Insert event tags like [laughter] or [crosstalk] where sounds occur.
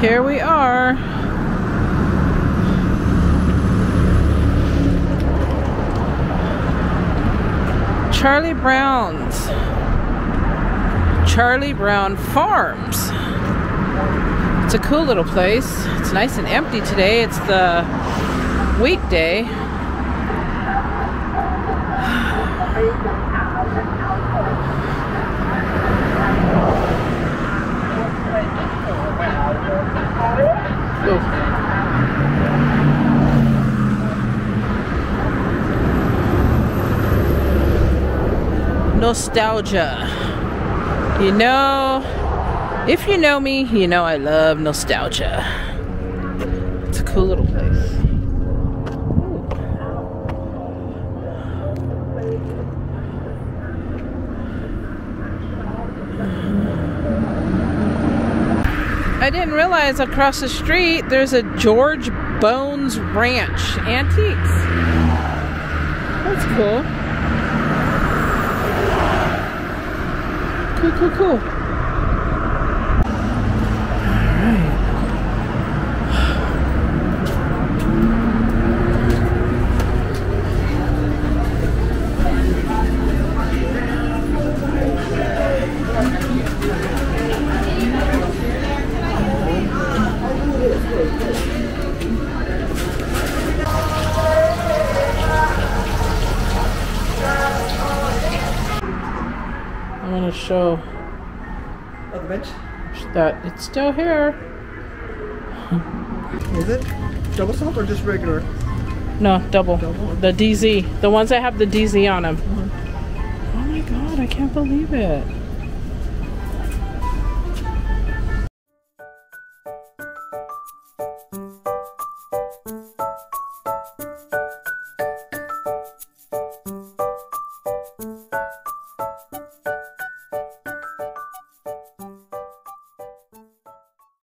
Here we are. Charlie Brown's. Charlie Brown Farms. It's a cool little place. It's nice and empty today. It's the weekday. [sighs] Nostalgia. You know, if you know me, you know I love nostalgia. It's a cool little place. I didn't realize across the street there's a George Bones Ranch Antiques. That's cool. Cool, cool, cool. Want to show Oh, the bench? that it's still here. Is it? Double salt or just regular? No, double. Double? The DZ. The ones that have the DZ on them. Uh-huh. Oh my god, I can't believe it.